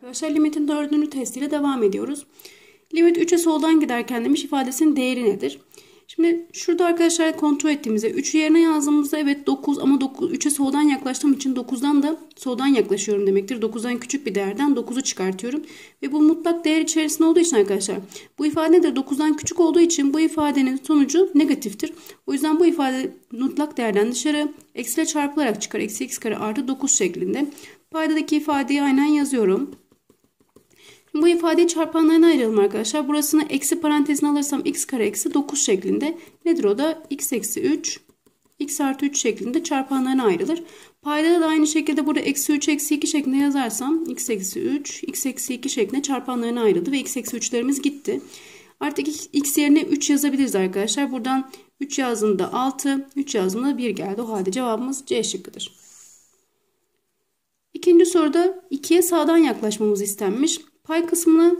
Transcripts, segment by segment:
Arkadaşlar limitin dördüncü testiyle devam ediyoruz. Limit 3'e soldan giderken demiş ifadesinin değeri nedir? Şimdi şurada arkadaşlar kontrol ettiğimizde 3'ü yerine yazdığımızda evet 9 ama 9, 3'e soldan yaklaştığım için 9'dan da soldan yaklaşıyorum demektir. 9'dan küçük bir değerden 9'u çıkartıyorum. Ve bu mutlak değer içerisinde olduğu için arkadaşlar bu ifade de 9'dan küçük olduğu için bu ifadenin sonucu negatiftir. O yüzden bu ifade mutlak değerden dışarı eksiyle çarpılarak çıkar. Eksi x kare artı 9 şeklinde. Paydadaki ifadeyi aynen yazıyorum. Bu ifadeyi çarpanlarına ayıralım arkadaşlar. Burasını eksi parantezine alırsam x kare eksi 9 şeklinde. Nedir o da? x eksi 3 x artı 3 şeklinde çarpanlarına ayrılır. Paydada da aynı şekilde burada eksi 3 eksi 2 şeklinde yazarsam x eksi 3 x eksi 2 şeklinde çarpanlarına ayrıldı ve x eksi 3'lerimiz gitti. Artık x yerine 3 yazabiliriz arkadaşlar. Buradan 3 yazdığında 6 3 yazdığında 1 geldi. O halde cevabımız C şıkkıdır. İkinci soruda 2'ye sağdan yaklaşmamız istenmiş. Pay kısmına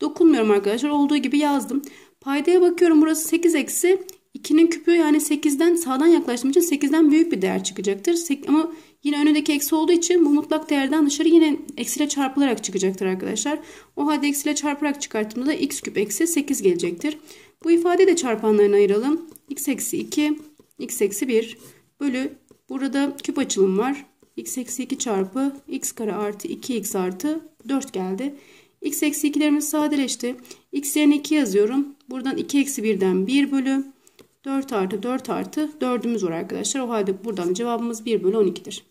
dokunmuyorum arkadaşlar. Olduğu gibi yazdım. Paydaya bakıyorum. Burası 8 eksi 2'nin küpü yani 8'den sağdan yaklaştığım için 8'den büyük bir değer çıkacaktır. Ama yine önündeki eksi olduğu için bu mutlak değerden dışarı yine eksiyle çarpılarak çıkacaktır arkadaşlar. O halde eksiyle çarparak çıkarttığımda x küp eksi 8 gelecektir. Bu ifadeyi de çarpanlarına ayıralım. x eksi 2 x eksi 1 bölü burada küp açılım var. X eksi 2 çarpı x kare artı 2x artı 4 geldi. x eksi 2'lerimiz sadeleşti. x yerine 2 yazıyorum. Buradan 2 eksi 1'den 1 bölü 4 artı 4 artı 4'ümüz var arkadaşlar. O halde buradan cevabımız 1 bölü 12'dir.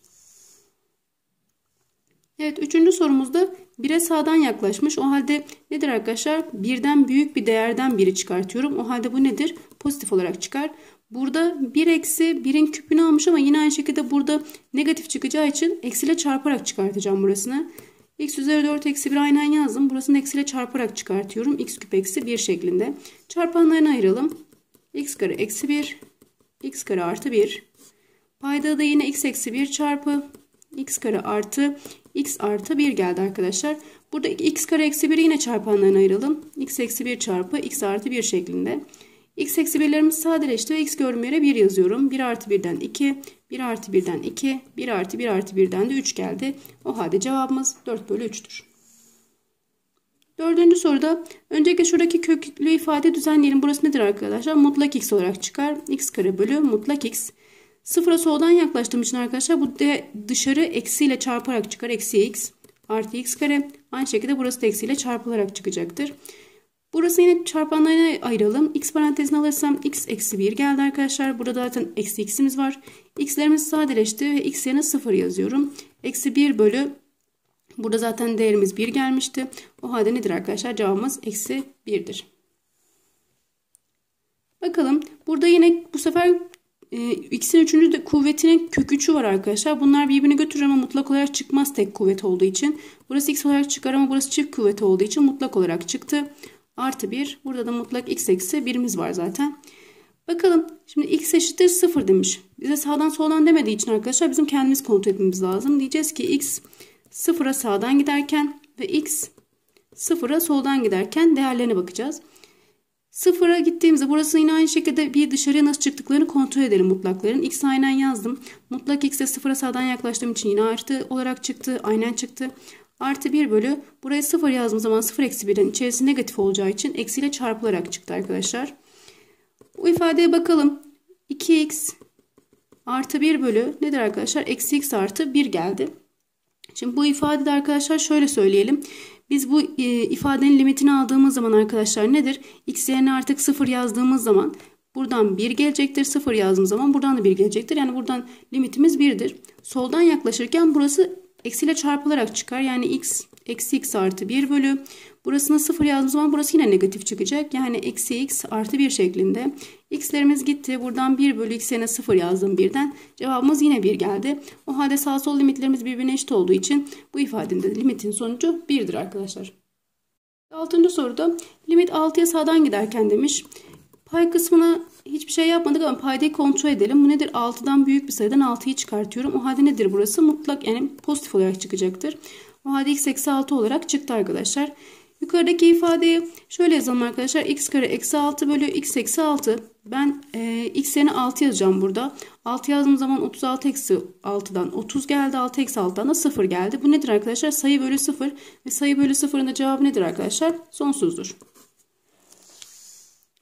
Evet üçüncü sorumuzda 1'e sağdan yaklaşmış. O halde nedir arkadaşlar? Birden büyük bir değerden biri çıkartıyorum. O halde bu nedir? Pozitif olarak çıkar. Burada 1 eksi 1'in küpünü almış ama yine aynı şekilde burada negatif çıkacağı için eksiyle çarparak çıkartacağım burasını. x üzeri 4 eksi 1 aynen yazdım. Burasını eksiyle çarparak çıkartıyorum. x küp eksi 1 şeklinde. Çarpanlarını ayıralım. x kare eksi 1 x kare artı 1 payda da yine x eksi 1 çarpı x kare artı x artı 1 geldi arkadaşlar. Burada x kare eksi 1'i yine çarpanlarına ayıralım. x eksi 1 çarpı x artı 1 şeklinde. x eksi 1'lerimiz sadeleşti ve x görmeyere 1 yazıyorum. 1 artı 1'den 2, 1 artı 1'den 2, 1 artı 1 artı 1'den de 3 geldi. O halde cevabımız 4 bölü 3'tür. Dördüncü soruda öncelikle şuradaki köklü ifade düzenleyelim. Burası nedir arkadaşlar? Mutlak x olarak çıkar. x kare bölü mutlak x. Sıfıra soldan yaklaştığım için arkadaşlar bu de dışarı eksiyle çarparak çıkar. Eksi x artı x kare. Aynı şekilde burası da eksiyle çarpılarak çıkacaktır. Burası yine çarpanlarına ayıralım. X parantezine alırsam x eksi 1 geldi arkadaşlar. Burada zaten eksi x'imiz var. X'lerimiz sadeleşti ve x yerine 0 yazıyorum. Eksi 1 bölü Burada zaten değerimiz 1 gelmişti. O halde nedir arkadaşlar? Cevabımız eksi 1'dir. Bakalım. Burada yine bu sefer e, x'in üçüncü de kuvvetinin kök 3'ü var arkadaşlar. Bunlar birbirini götürür ama mutlak olarak çıkmaz tek kuvvet olduğu için. Burası x olarak çıkar ama burası çift kuvvet olduğu için mutlak olarak çıktı. Artı 1. Burada da mutlak x eksi 1'imiz var zaten. Bakalım. Şimdi x eşittir 0 demiş. Bize sağdan soldan demediği için arkadaşlar bizim kendimiz kontrol etmemiz lazım. Diyeceğiz ki x sıfıra sağdan giderken ve x sıfıra soldan giderken değerlerine bakacağız. Sıfıra gittiğimizde burası yine aynı şekilde bir dışarıya nasıl çıktıklarını kontrol edelim mutlakların. X aynen yazdım. Mutlak x'e sıfıra sağdan yaklaştığım için yine artı olarak çıktı. Aynen çıktı. Artı 1 bölü. Buraya 0 yazdığım zaman 0 eksi 1'in içerisi negatif olacağı için eksiyle çarpılarak çıktı arkadaşlar. Bu ifadeye bakalım. 2x artı 1 bölü nedir arkadaşlar? Eksi x artı 1 geldi. Şimdi bu ifadede arkadaşlar şöyle söyleyelim. Biz bu e, ifadenin limitini aldığımız zaman arkadaşlar nedir? X yerine artık 0 yazdığımız zaman buradan 1 gelecektir. 0 yazdığımız zaman buradan da 1 gelecektir. Yani buradan limitimiz 1'dir. Soldan yaklaşırken burası eksiyle çarpılarak çıkar. Yani x eksi x artı 1 bölü. Burasına 0 yazdığımız zaman burası yine negatif çıkacak. Yani eksi x artı 1 şeklinde. x'lerimiz gitti. Buradan 1 bölü x yerine 0 yazdım birden. Cevabımız yine 1 geldi. O halde sağ sol limitlerimiz birbirine eşit olduğu için bu ifadenin de limitin sonucu 1'dir arkadaşlar. Altıncı soruda limit 6'ya sağdan giderken demiş. Pay kısmına hiçbir şey yapmadık ama paydayı kontrol edelim. Bu nedir? 6'dan büyük bir sayıdan 6'yı çıkartıyorum. O halde nedir burası? Mutlak yani pozitif olarak çıkacaktır. O halde x eksi 6 olarak çıktı arkadaşlar. Yukarıdaki ifadeyi şöyle yazalım arkadaşlar. x kare eksi 6 bölü x eksi 6. Ben e, x yerine 6 yazacağım burada. 6 yazdığım zaman 36 eksi 6'dan 30 geldi. 6 eksi 6'dan da 0 geldi. Bu nedir arkadaşlar? Sayı bölü 0. Ve sayı bölü 0'ın da cevabı nedir arkadaşlar? Sonsuzdur.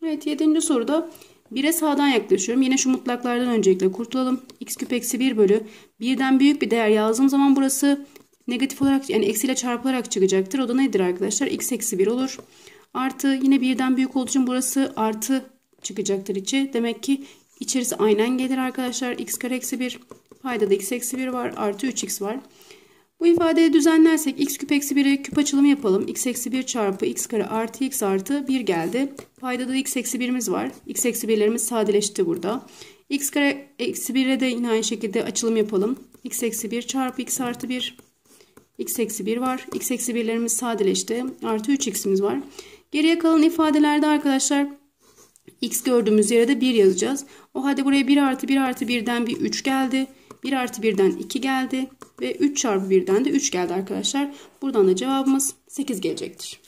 Evet 7. soruda 1'e sağdan yaklaşıyorum. Yine şu mutlaklardan öncelikle kurtulalım. x küp eksi 1 bölü 1'den büyük bir değer yazdığım zaman burası negatif olarak yani eksiyle çarpılarak çıkacaktır. O da nedir arkadaşlar? x eksi 1 olur. Artı yine birden büyük olduğu için burası artı çıkacaktır içi. Demek ki içerisi aynen gelir arkadaşlar. x kare eksi 1 payda da x eksi 1 var. Artı 3x var. Bu ifadeyi düzenlersek x küp eksi 1'e küp açılımı yapalım. x eksi 1 çarpı x kare artı x artı 1 geldi. Payda da x eksi 1'imiz var. x eksi 1'lerimiz sadeleşti burada. x kare eksi 1'e de yine aynı şekilde açılım yapalım. x eksi 1 çarpı x artı 1 x eksi 1 var. x eksi 1'lerimiz sadeleşti. Artı 3x'imiz var. Geriye kalan ifadelerde arkadaşlar x gördüğümüz yere de 1 yazacağız. O halde buraya 1 artı 1 artı 1'den bir 3 geldi. 1 artı 1'den 2 geldi. Ve 3 çarpı 1'den de 3 geldi arkadaşlar. Buradan da cevabımız 8 gelecektir.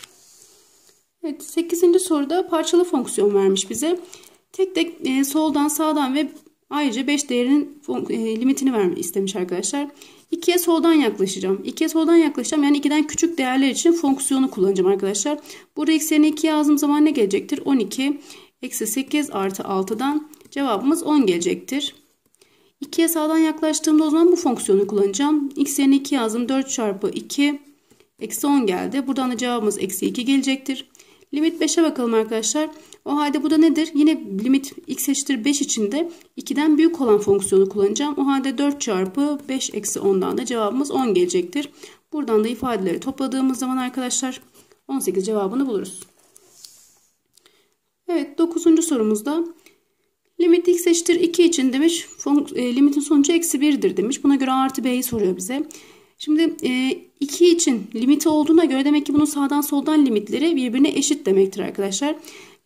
Evet 8. soruda parçalı fonksiyon vermiş bize. Tek tek e, soldan sağdan ve ayrıca 5 değerinin e, limitini vermek istemiş arkadaşlar. 2'ye soldan yaklaşacağım. 2'ye soldan yaklaşacağım. Yani 2'den küçük değerler için fonksiyonu kullanacağım arkadaşlar. Burada x yerine 2 yazdığım zaman ne gelecektir? 12 eksi 8 artı 6'dan cevabımız 10 gelecektir. 2'ye sağdan yaklaştığımda o zaman bu fonksiyonu kullanacağım. x yerine 2 yazdım. 4 çarpı 2 eksi 10 geldi. Buradan da cevabımız eksi 2 gelecektir. Limit 5'e bakalım arkadaşlar. O halde bu da nedir? Yine limit x eşittir 5 içinde 2'den büyük olan fonksiyonu kullanacağım. O halde 4 çarpı 5 eksi 10'dan da cevabımız 10 gelecektir. Buradan da ifadeleri topladığımız zaman arkadaşlar 18 cevabını buluruz. Evet 9. sorumuzda limit x eşittir 2 için demiş. E, limitin sonucu eksi 1'dir demiş. Buna göre artı b'yi soruyor bize. Şimdi e, 2 için limiti olduğuna göre demek ki bunun sağdan soldan limitleri birbirine eşit demektir arkadaşlar.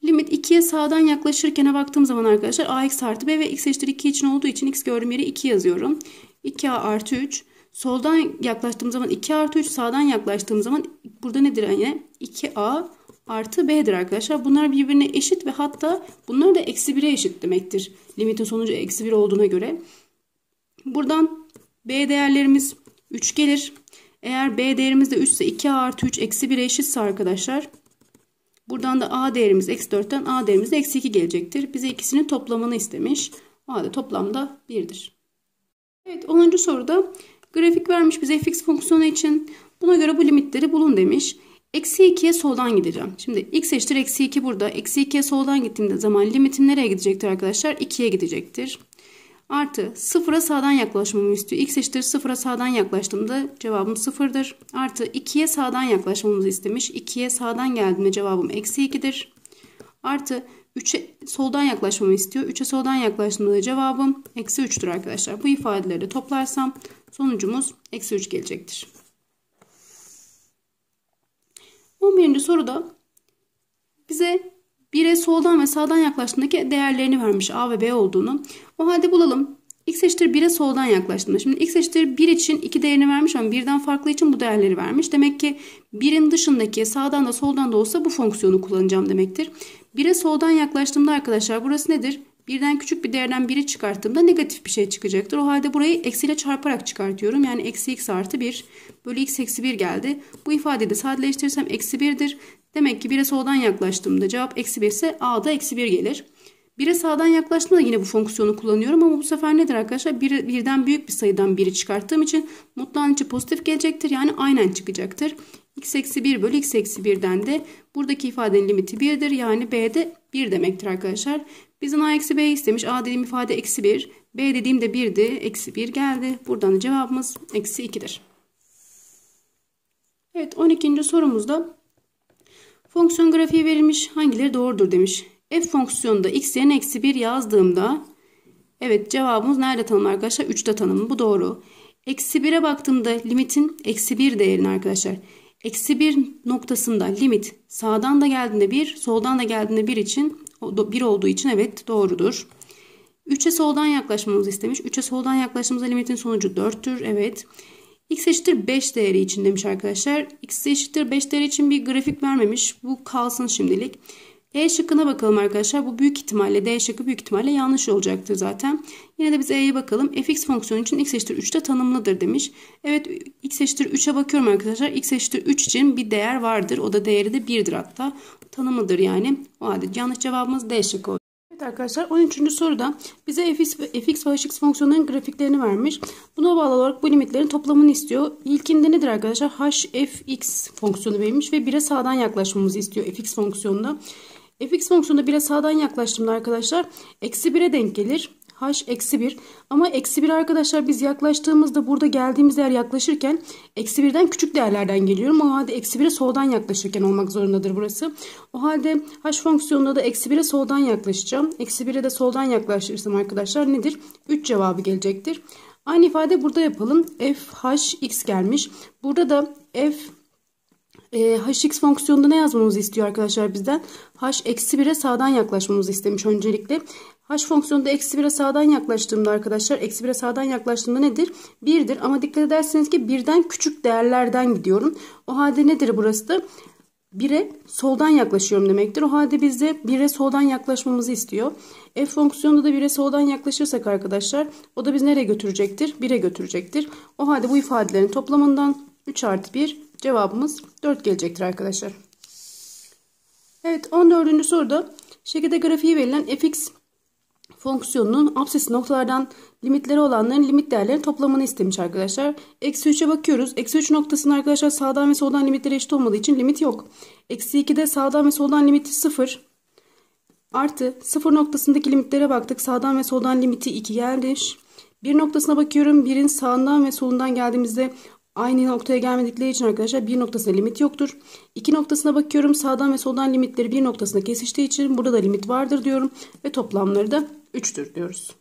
Limit 2'ye sağdan yaklaşırken baktığım zaman arkadaşlar ax artı b ve x eşittir 2 için olduğu için x gördüğüm yere 2 yazıyorum. 2a artı 3. Soldan yaklaştığım zaman 2 artı 3. Sağdan yaklaştığım zaman burada nedir yine? 2a artı b'dir arkadaşlar. Bunlar birbirine eşit ve hatta bunlar da eksi 1'e eşit demektir. Limitin sonucu eksi 1 olduğuna göre. Buradan b değerlerimiz 3 gelir. Eğer b değerimiz de 3 ise 2a artı 3 eksi 1'e eşitse arkadaşlar Buradan da A değerimiz eksi 4'ten A değerimiz eksi 2 gelecektir. Bize ikisinin toplamını istemiş. O halde toplamda 1'dir. Evet 10. soruda grafik vermiş bize fx fonksiyonu için. Buna göre bu limitleri bulun demiş. Eksi 2'ye soldan gideceğim. Şimdi x eşittir eksi 2 burada. Eksi 2'ye soldan gittiğimde zaman limitim nereye gidecektir arkadaşlar? 2'ye gidecektir. Artı sıfıra sağdan yaklaşmamı istiyor. X eşittir sıfıra sağdan yaklaştığımda cevabım sıfırdır. Artı 2'ye sağdan yaklaşmamızı istemiş. 2'ye sağdan geldiğinde cevabım eksi 2'dir. Artı 3'e soldan yaklaşmamı istiyor. 3'e soldan yaklaştığımda cevabım eksi 3'tür arkadaşlar. Bu ifadeleri toplarsam sonucumuz eksi 3 gelecektir. 11. soruda bize 1'e soldan ve sağdan yaklaştığındaki değerlerini vermiş A ve B olduğunu. O halde bulalım. X eşittir 1'e soldan yaklaştığımda. Şimdi x eşittir 1 için 2 değerini vermiş ama birden farklı için bu değerleri vermiş. Demek ki 1'in dışındaki sağdan da soldan da olsa bu fonksiyonu kullanacağım demektir. 1'e soldan yaklaştığımda arkadaşlar burası nedir? Birden küçük bir değerden biri çıkarttığımda negatif bir şey çıkacaktır. O halde burayı eksiyle çarparak çıkartıyorum. Yani eksi x artı 1 bölü x eksi 1 geldi. Bu ifadeyi de sadeleştirirsem eksi 1'dir. Demek ki 1'e soldan yaklaştığımda cevap eksi 1 ise a'da eksi 1 gelir. 1'e sağdan yaklaştığımda yine bu fonksiyonu kullanıyorum ama bu sefer nedir arkadaşlar? Bir, birden büyük bir sayıdan 1'i çıkarttığım için mutlağın içi pozitif gelecektir. Yani aynen çıkacaktır. x eksi 1 bölü x eksi 1'den de buradaki ifadenin limiti 1'dir. Yani b'de 1 demektir arkadaşlar. Bizim a eksi b istemiş. a dediğim ifade eksi 1. b dediğim de 1'di. Eksi 1 geldi. Buradan da cevabımız eksi 2'dir. Evet 12. sorumuzda Fonksiyon grafiği verilmiş. Hangileri doğrudur demiş. F fonksiyonunda x yerine eksi 1 yazdığımda evet cevabımız nerede tanım arkadaşlar? 3'te tanımı. Bu doğru. Eksi 1'e baktığımda limitin eksi 1 değerini arkadaşlar. Eksi 1 noktasında limit sağdan da geldiğinde 1, soldan da geldiğinde 1 için 1 olduğu için evet doğrudur. 3'e soldan yaklaşmamızı istemiş. 3'e soldan yaklaştığımızda limitin sonucu 4'tür. Evet. X eşittir 5 değeri için demiş arkadaşlar. x eşittir 5 değeri için bir grafik vermemiş. Bu kalsın şimdilik. E şıkkına bakalım arkadaşlar. Bu büyük ihtimalle D şıkkı büyük ihtimalle yanlış olacaktır zaten. Yine de biz E'ye bakalım. fx fonksiyonu için x eşittir 3'te tanımlıdır demiş. Evet x eşittir 3'e bakıyorum arkadaşlar. x eşittir 3 için bir değer vardır. O da değeri de 1'dir hatta. Tanımlıdır yani. O halde yanlış cevabımız D şıkkı. Evet arkadaşlar 13. soruda bize fx, fx ve hx fonksiyonlarının grafiklerini vermiş. Buna bağlı olarak bu limitlerin toplamını istiyor. İlkinde nedir arkadaşlar? hfx fonksiyonu verilmiş ve 1'e sağdan yaklaşmamızı istiyor fx fonksiyonunda fx fonksiyonu 1'e sağdan yaklaştığımda arkadaşlar eksi 1'e denk gelir. H eksi 1 ama eksi 1 arkadaşlar biz yaklaştığımızda burada geldiğimiz yer yaklaşırken eksi 1'den küçük değerlerden geliyorum. O halde eksi 1'e soldan yaklaşırken olmak zorundadır burası. O halde h fonksiyonunda da eksi 1'e soldan yaklaşacağım. Eksi 1'e de soldan yaklaşırsam arkadaşlar nedir? 3 cevabı gelecektir. Aynı ifade burada yapalım. f h x gelmiş. Burada da f e, hx fonksiyonunda ne yazmamızı istiyor arkadaşlar bizden? h eksi 1'e sağdan yaklaşmamızı istemiş öncelikle. H fonksiyonunda eksi 1'e sağdan yaklaştığımda arkadaşlar eksi 1'e sağdan yaklaştığımda nedir? 1'dir ama dikkat ederseniz ki birden küçük değerlerden gidiyorum. O halde nedir burası da? 1'e soldan yaklaşıyorum demektir. O halde bizde 1'e soldan yaklaşmamızı istiyor. F fonksiyonunda da 1'e soldan yaklaşırsak arkadaşlar o da biz nereye götürecektir? 1'e götürecektir. O halde bu ifadelerin toplamından 3 artı 1 Cevabımız 4 gelecektir arkadaşlar. Evet 14. soruda şekilde grafiği verilen fx fonksiyonunun absesi noktalardan limitleri olanların limit değerlerinin toplamını istemiş arkadaşlar. Eksi 3'e bakıyoruz. Eksi 3 noktasının arkadaşlar sağdan ve soldan limitleri eşit olmadığı için limit yok. Eksi 2'de sağdan ve soldan limiti 0. Artı 0 noktasındaki limitlere baktık. Sağdan ve soldan limiti 2 gelmiş. Bir noktasına bakıyorum. Birin sağından ve solundan geldiğimizde Aynı noktaya gelmedikleri için arkadaşlar bir noktasına limit yoktur. İki noktasına bakıyorum. Sağdan ve soldan limitleri bir noktasına kesiştiği için burada da limit vardır diyorum. Ve toplamları da 3'tür diyoruz.